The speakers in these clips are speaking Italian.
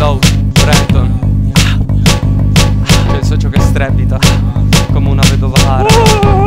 Low, Brenton C'è il socio che strepita Come una vedova ah.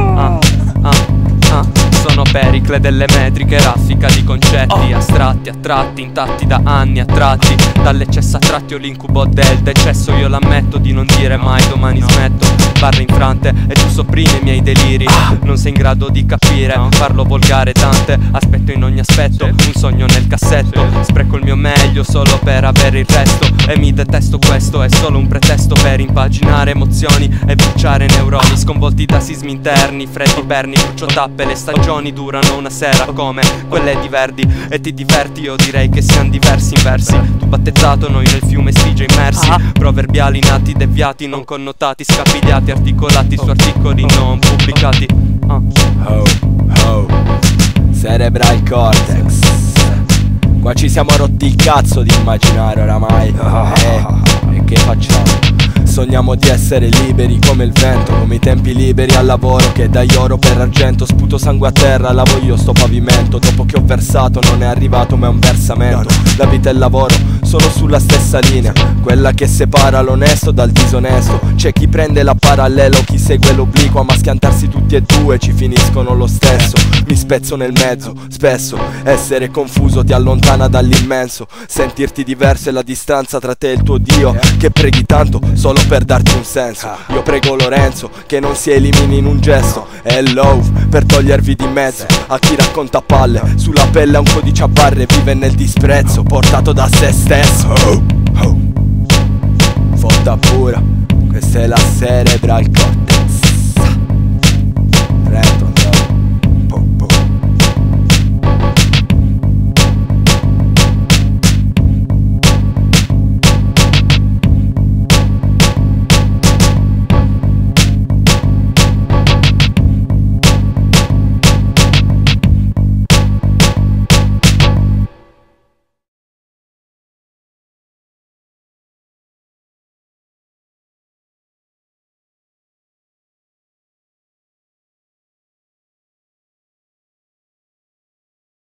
Pericle delle metriche Raffica di concetti astratti Attratti, intatti da anni a tratti Dall'eccesso a tratti o l'incubo del decesso. Io l'ammetto di non dire mai domani smetto Barre infrante e tu sopprimi i miei deliri. Non sei in grado di capire Parlo volgare tante Aspetto in ogni aspetto Un sogno nel cassetto. Spreco il mio meglio solo per avere il resto E mi detesto questo È solo un pretesto per impaginare emozioni E bruciare neuroni Sconvolti da sismi interni Freddi perni, brucio tappe Le stagioni durano una sera come quelle di Verdi. E ti diverti io direi che siamo diversi in versi. Tu battezzato noi nel fiume Stige immersi. Proverbiali nati deviati non connotati Scapigliati articolati su articoli non pubblicati. Ah. Oh, oh, Cerebral Cortex. Qua ci siamo rotti il cazzo di immaginare oramai. Eh, e che facciamo? Sogniamo di essere liberi come il vento Come i tempi liberi al lavoro che dai oro per argento. Sputo sangue a terra, lavo io sto pavimento. Dopo che ho versato non è arrivato ma è un versamento. La vita e il lavoro sono sulla stessa linea. Quella che separa l'onesto dal disonesto. C'è chi prende la parallelo, chi segue l'obliquo Ma schiantarsi tutti e due ci finiscono lo stesso. Mi spezzo nel mezzo, spesso Essere confuso ti allontana dall'immenso. Sentirti diverso è la distanza tra te e il tuo Dio Che preghi tanto solo per darti un senso. Io prego Lorenzo che non si elimini in un gesto. E love per togliervi di mezzo. A chi racconta palle Sulla pelle un codice a barre Vive nel disprezzo Portato da se stesso. Fotta pura Questa è la cerebral cortex